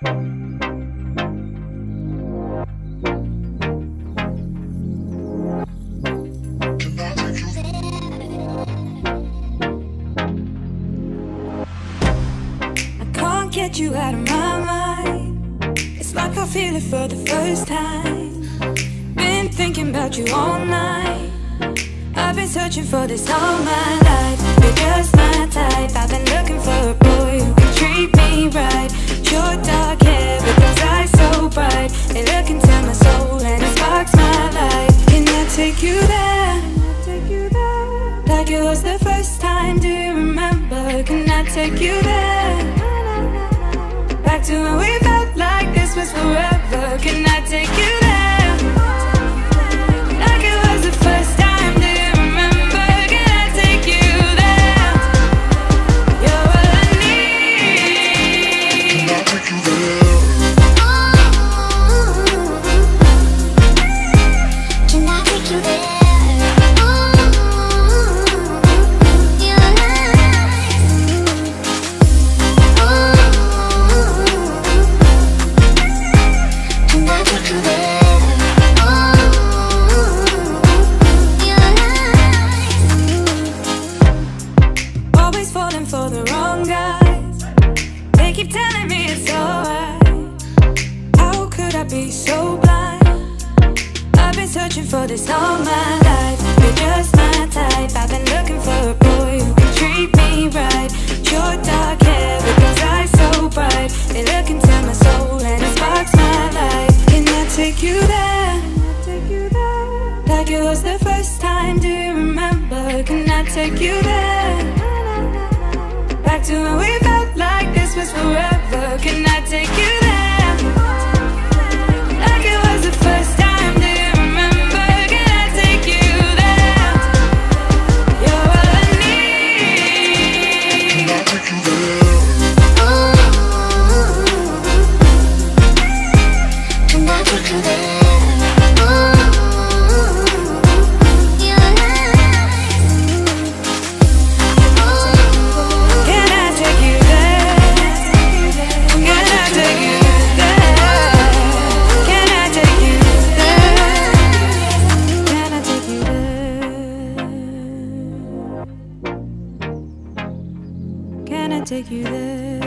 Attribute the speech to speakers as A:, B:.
A: I can't get you out of my mind. It's like I feel it for the first time. Been thinking about you all night. I've been searching for this all my life. Can I take you there? Like it was the first time. Do you remember? Can I take you there? Back to when we felt like this was forever. Falling for the wrong guys. They keep telling me it's alright. How could I be so blind? I've been searching for this all my life. You're just my type. I've been looking for a boy who can treat me right. Your dark hair with those eyes so bright. They look into my soul and it sparks my life. Can I take you there? Like it was the first time. Do you remember? Can I take you there? Back to when we felt like this was forever. Take you there?